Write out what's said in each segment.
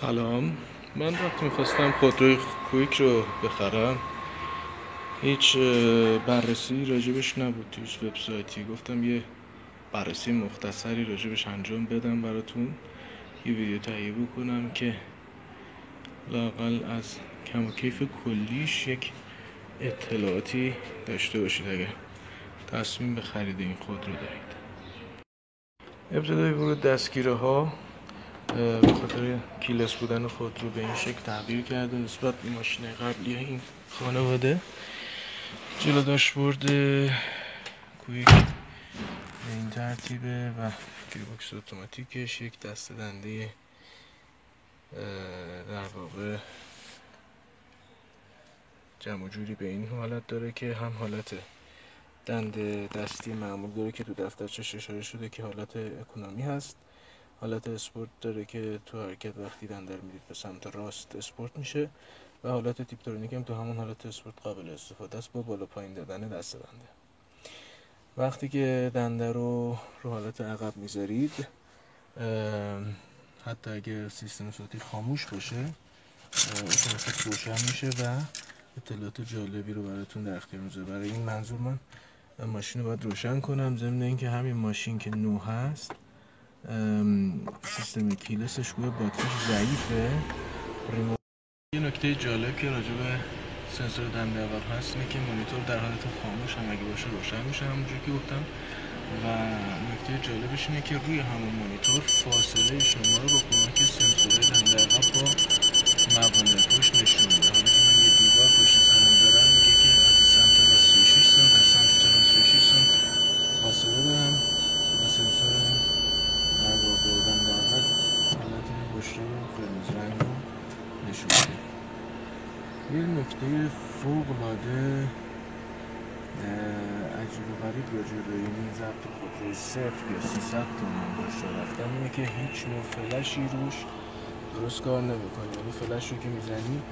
سلام. من وقتی می‌خواستم خودروی کویک رو بخرم هیچ بررسی راجبش نبود هیچ وبسایتی. گفتم یه بررسی مختصری راجبش انجام بدم براتون. یه ویدیو تهیه بکنم که لاقل از کم و کیف کلیش یک اطلاعاتی داشته باشید. اگر تصمیم به خرید این خودرو دارید. ابتدای ورود دستگیره ها به خاطر کیلس بودن خود رو به این شکل تغییر کرده نسبت به ماشین قبلی این خانواده. جلو داشبورد کویک به این ترتیبه و گیربکس اتوماتیکش یک دست دنده در واقع جمع جوری به این حالت داره که هم حالت دنده دستی معمول داره که تو دفترچه اشاره شده که حالت economy هست. حالت اسپورت داره که تو حرکت وقتی دنده رو می‌دید به سمت راست اسپورت میشه و حالت Tiptronic هم تو همون حالت اسپورت قابل استفاده است. با بالا پایین دادن دست دنده وقتی که دنده رو رو حالت عقب می‌ذارید حتی اگر سیستم صوتی خاموش باشه اتوماتیک روشن میشه و اطلاعات جالبی رو براتون در اختیار می‌ذاره برای این منظور من ماشین رو باید روشن کنم ضمن اینکه همین ماشین که نو هست سیستم کیلسش گویا باتریش ضعیفه. یه نکته جالب که راجع به سنسور دنده عقب هست اینه که مانیتور در حالت خاموش هم اگه باشه روشن میشه همونجوری که گفتم. و نکته جالبش اینه که روی همون مانیتور فاصله شما رو با کمک یه نکته فوق العاده عجیب و غریب راجع به این ضبط خودروی صفر یا 300 تومن داشته رفتن اینه که هیچ نوع فلشی روش درست کار نمی‌کنه. یعنی فلش رو که می‌زنی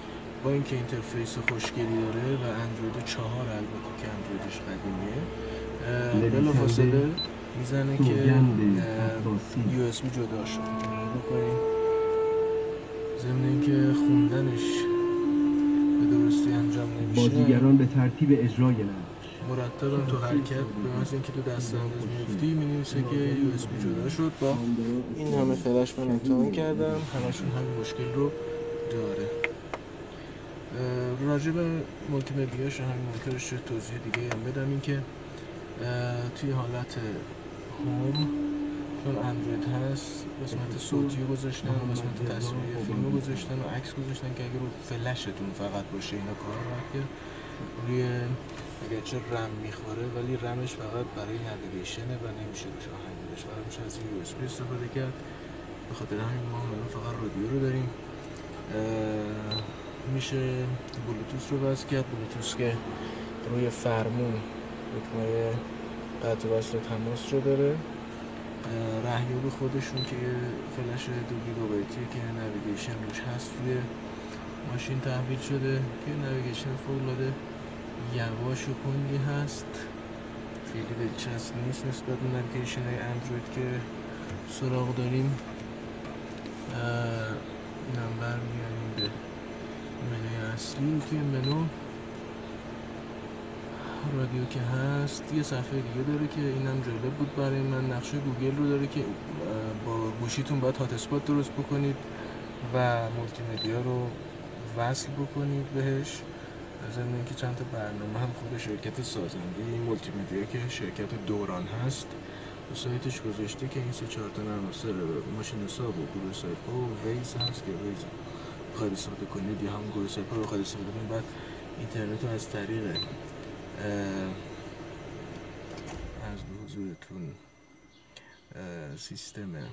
با اینکه interface خوشگلی داره و اندروید چهار البته که اندرویدش قدیمیه بلافاصله می‌زنه که USB جدا شد بکنیم ضمن اینکه خوندنش درستی انجام نمیشه. بازیگران به ترتیب اجرای مرتبا تو حرکت به محض اینکه تو دست انداز میفتی می‌نویسه که USB جدا شد با این همه فلش من امتحان کردم. همشون همین مشکل رو داره. راجع به مولتی مدیاش همین ممکنش توضیح دیگه هم بدم. این که توی حالت هوم چون اندروید هست قسمت صوتی رو گذاشتن و قسمت تصویری فیلم رو گذاشتن و عکس گذاشتن که اگه رو فلشتون فقط باشه اینا کار رو روی چه رم می‌خوره ولی رمش فقط برای نویگیشنه و نمیشه روش آهنگ داشت و میشه از یو اس استفاده کرد. به خاطر همین ما فقط رادیو رو داریم. میشه بلوتوس رو وصل کرد. بلوتوس که روی فرمون دکمه قطع وصل تماس رو داره. رهیاب خودشون که فلش دو گیگابایتی که navigation روش هست روی ماشین تحویل شده. که navigation فوق یواش و کندی هست. خیلی دلچسب نیست نسبت به navigation های اندروید که سراغ داریم. نمبر میاریم به منوی اصلی. توی منو رادیو که هست یه صفحه دیگه داره که اینم جالب بود برای من. نقشه گوگل رو داره که با گوشیتون باید hotspot درست بکنید و مولتی مدیا رو وصل بکنید بهش. ضمن اینکه چند تا برنامه هم خود شرکت سازنده این مولتی مدیا که شرکت دوران هست. تو سایتش گذاشته که این سه چهار تا نرم ماشین حساب و گروه سایپا و Waze هست که Waze بخواید استفاده کنید یا هم گروه سایپا رو بخواید استفاده کنید. بعد اینترنت رو از طریق از به حضورتون سیستم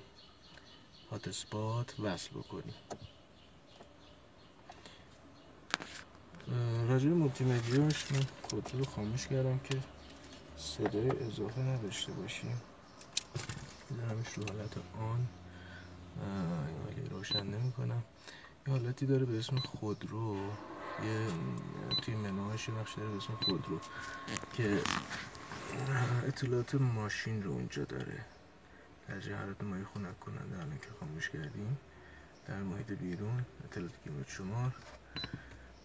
hotspot وصل بکنید راجع مولتی مدیاش من کد رو خاموش کردم که صدای اضافه نداشته باشیم. دارمش رو حالت آن. ولی روشن نمی کنم یه حالتی داره به اسم خودرو. یه توی منوهاش نقش داره به اسم خودرو که اطلاعات ماشین رو اونجا داره. در جهارت مایی خونک کننده الان که خاموش کردیم. در محیط بیرون اطلاعات کیلومتر شمار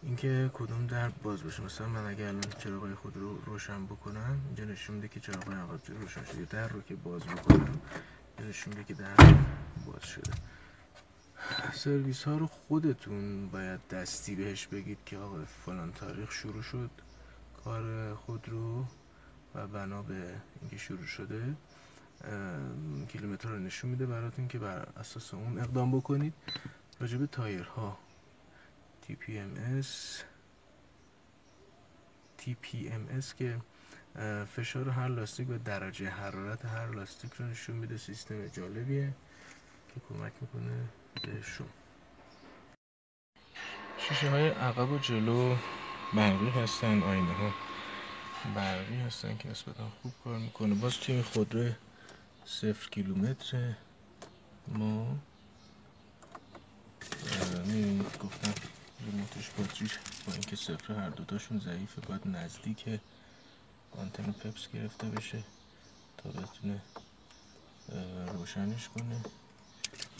اینکه کدوم در باز باشه. مثلا من اگر الان چراغای خود رو روشن بکنم اینجا نشون میده که چراغای عقب روشن شده. در رو که باز بکنم نشون میده که در باز شده. سرویس ها رو خودتون باید دستی بهش بگید که آقا فلان تاریخ شروع شد کار خود رو و بنا به اینکه شروع شده کیلومتر رو نشون میده براتون که بر اساس اون اقدام بکنید. راجب تایرها. TPMS TPMS که فشار هر لاستیک و درجه حرارت هر لاستیک رو نشون میده سیستم جالبیه که کمک می‌کنه بهشون. شیشه های عقب و جلو برقی هستن آینه ها برقی هستن که نسبتا خوب کار می‌کنه. باز توی خودرو صفر کیلومتر ما می‌بینید گفتم ریموتش باتریش با اینکه صفر هر دوتاشون ضعیفه باید نزدیک آنتن پپس گرفته بشه تا بتونه روشنش کنه.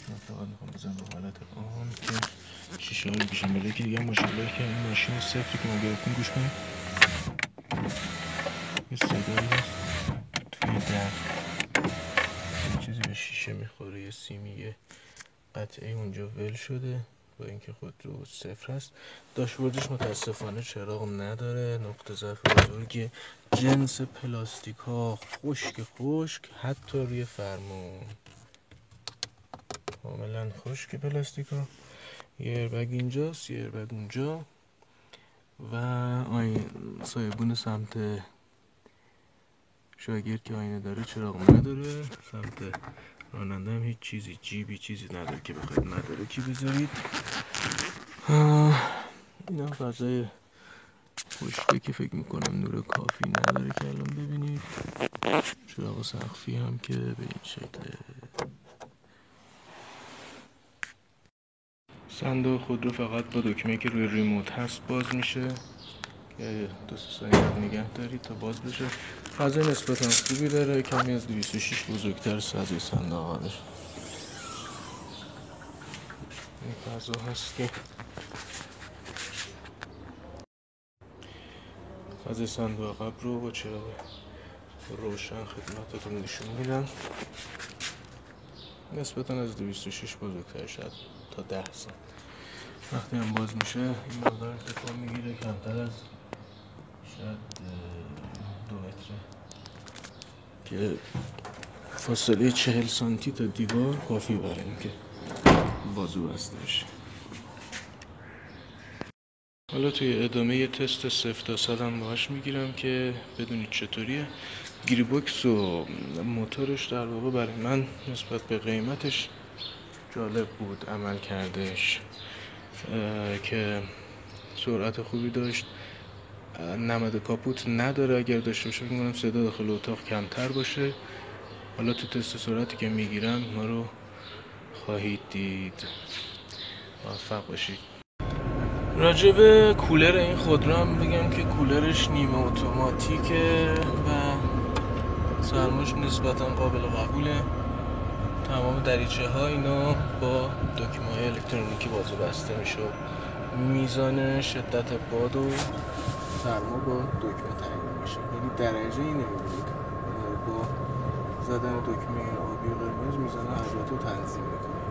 من فقط می‌خوام بزنم به حالت آن که شیشه های بکشم بله که دیگه ماشین که این ماشین صفری که ما گرفتیم گوش کنیم یه صدایی هست توی در یه چیزی به شیشه می‌خوره یه سیمی قطعه اونجا ول شده با اینکه خود رو صفر هست داشبوردش متاسفانه چراغ نداره نقطه ضعف بزرگی جنس پلاستیک ها خشک خشک حتی روی فرمون کاملا خشک پلاستیک یه ایربگ اینجاست یه ایربگ اونجا. و سایبون سمت شاگرد که آینه داره چراغ نداره. سمت راننده هم هیچ چیزی جیبی چیزی نداره که بخواید نداره. کی بذارید؟ این هم فضای خشکه که فکر می‌کنم نور کافی نداره که الان ببینید. چراغ سقفی هم که به این شکل صندوق خود رو فقط با دکمه که روی ریموت هست باز میشه. که دو ثانیه نگه دارید تا باز بشه. فضای نسبتا خوبی داره. کمی از 206 بزرگتر فضای صندوق این فضا هست که فضای صندوق قبل رو با چراغ روشن خدمتتون نشون میدم. نسبتا از 206 بزرگتر شد. تا 10 سال. وقتی هم باز میشه این مقدار ارتفاع می‌گیره کمتر از شاید دو متره. که فاصله چهل سانتی تا دیوار کافی برای اینکه بازو بسته بشه. حالا توی ادامه یه تست صفر تا هم باهاش می‌گیرم که بدونید چطوریه. گیری بوکس و موتورش در واقع برای من نسبت به قیمتش جالب بود عمل کردش که سرعت خوبی داشت. نمد کاپوت نداره اگر داشته باشه میگم صدا داخل اتاق کمتر باشه. حالا تو تست سرعتی که می‌گیرم ما رو خواهید دید. موفق باشید. راجب کولر این خودرو هم بگم که کولرش نیمه اتوماتیکه و سرماش نسبتا قابل قبوله. تمام دریچه ها اینا با دکمه های الکترونیکی بازو بسته میشه میزان شدت باد و سرما با دکمه تعیین میشه. یعنی درجه ای نمی‌بینید با زدن دکمه آبی و قرمز میزان حرارت رو تنظیم می‌کنه.